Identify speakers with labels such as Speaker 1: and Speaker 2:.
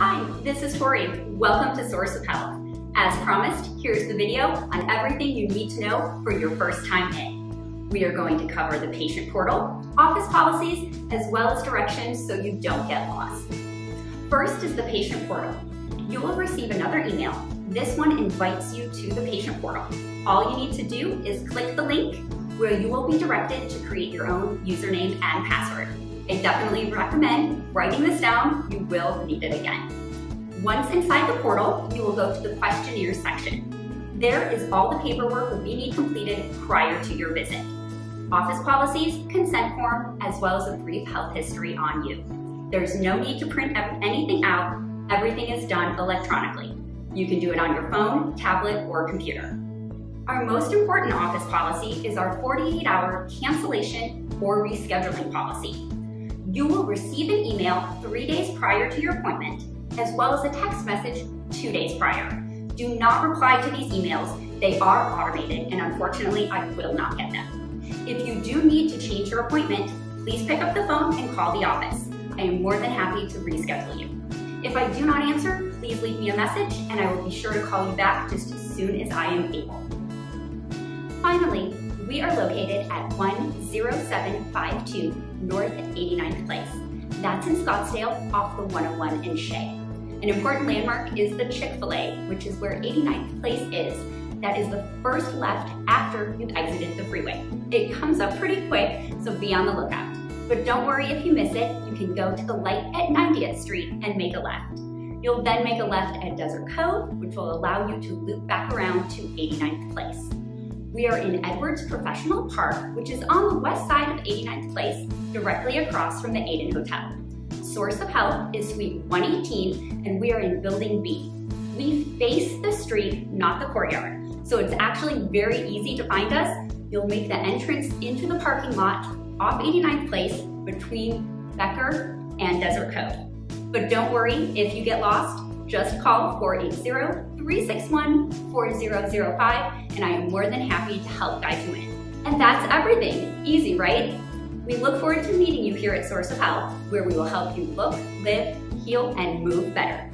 Speaker 1: Hi, this is Tori. Welcome to Source of Health. As promised, here's the video on everything you need to know for your first time in. We are going to cover the patient portal, office policies, as well as directions so you don't get lost. First is the patient portal. You will receive another email. This one invites you to the patient portal. All you need to do is click the link where you will be directed to create your own username and password. I definitely recommend writing this down. You will need it again. Once inside the portal, you will go to the questionnaire section. There is all the paperwork we need completed prior to your visit. Office policies, consent form, as well as a brief health history on you. There's no need to print anything out. Everything is done electronically. You can do it on your phone, tablet, or computer. Our most important office policy is our 48-hour cancellation or rescheduling policy you will receive an email three days prior to your appointment, as well as a text message two days prior. Do not reply to these emails. They are automated, and unfortunately, I will not get them. If you do need to change your appointment, please pick up the phone and call the office. I am more than happy to reschedule you. If I do not answer, please leave me a message and I will be sure to call you back just as soon as I am able. Finally, we are located at 10752 North 89th Place. That's in Scottsdale off the 101 in Shea. An important landmark is the Chick-fil-A, which is where 89th Place is. That is the first left after you've exited the freeway. It comes up pretty quick, so be on the lookout. But don't worry if you miss it, you can go to the light at 90th Street and make a left. You'll then make a left at Desert Cove, which will allow you to loop back around to 89th Place. We are in Edwards Professional Park, which is on the west side of 89th Place, directly across from the Aiden Hotel. Source of Health is Suite 118, and we are in Building B. We face the street, not the courtyard, so it's actually very easy to find us. You'll make the entrance into the parking lot off 89th Place between Becker and Desert Cove. But don't worry if you get lost, just call 480-361-4005 and I am more than happy to help guide you in. And that's everything. Easy, right? We look forward to meeting you here at Source of Health, where we will help you look, live, heal, and move better.